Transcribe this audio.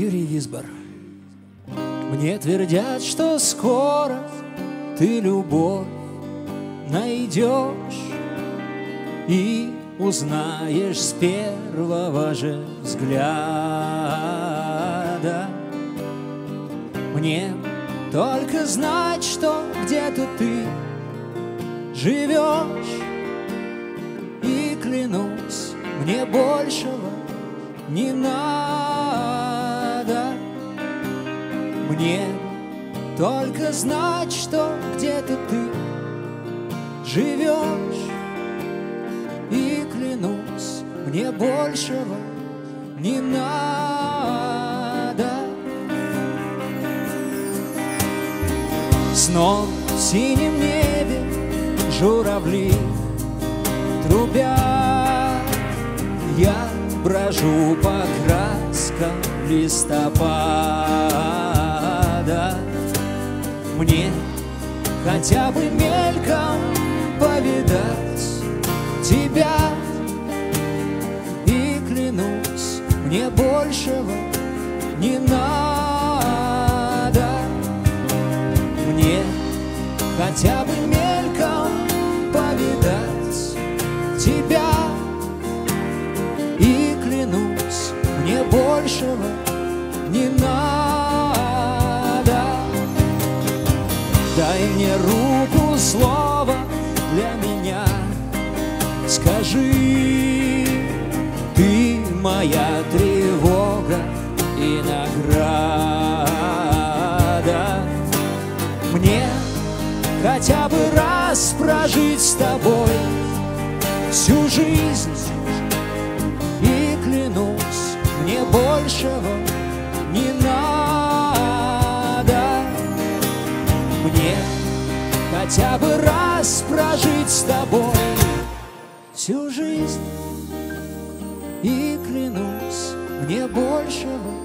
Юрий Висбор. Мне твердят, что скоро ты любовь найдешь и узнаешь с первого же взгляда. Мне только знать, что где-то ты живешь И клянусь, мне большего не надо Мне. Только знать, что где-то ты живешь. И клянусь, мне большего не надо. Снова в синем небе журавли трубят. Я брожу по краскам листопада хотя бы мельком повидать тебя. И клянусь, мне большего не надо. Мне хотя бы мельком повидать тебя. И клянусь, мне большего не надо мне руку, слово для меня. Скажи, ты моя тревога и награда. Мне хотя бы раз прожить с тобой всю жизнь. И клянусь, мне большего не надо. Мне хотя бы раз прожить с тобой. Всю жизнь И клянусь, мне большего